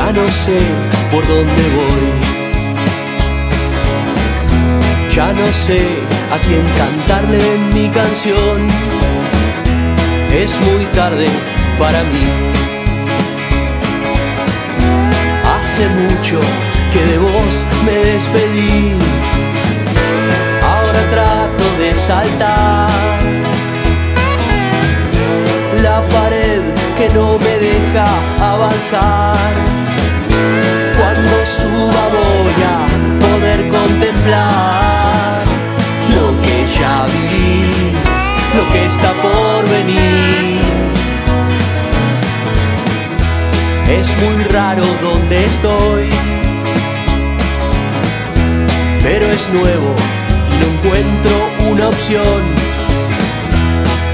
Ya no sé por dónde voy. Ya no sé a quién cantarle mi canción. Es muy tarde para mí. Hace mucho que de vos me despedí. Que no me deja avanzar. Cuando suba voy a poder contemplar lo que ya viví, lo que está por venir. Es muy raro donde estoy, pero es nuevo y no encuentro una opción.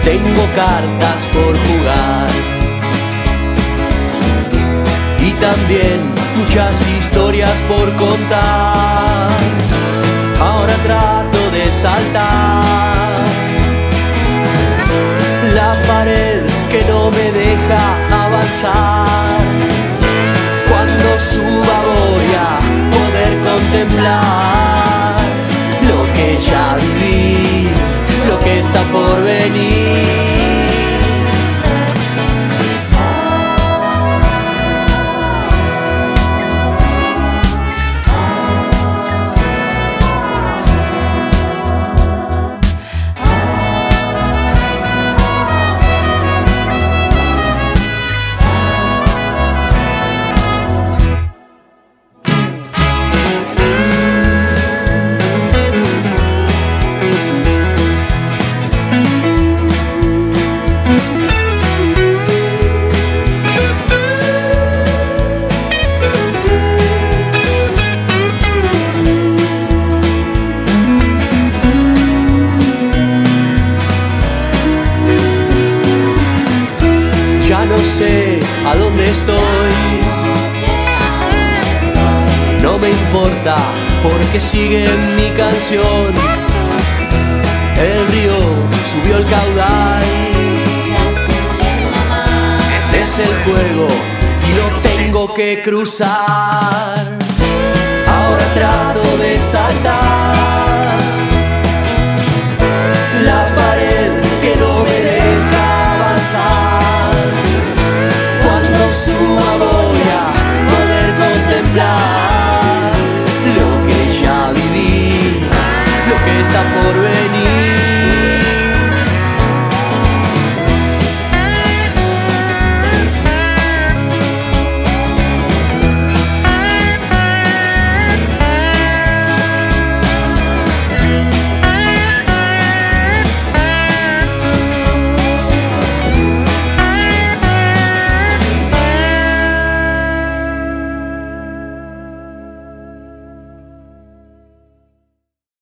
Tengo cartas por jugar y también muchas historias por contar. Ahora trato de saltar la pared que no me deja avanzar. Cuando suba voy a poder contemplar no sé a dónde estoy. No me importa porque sigue mi canción. El río subió el caudal. Es el fuego y lo tengo que cruzar.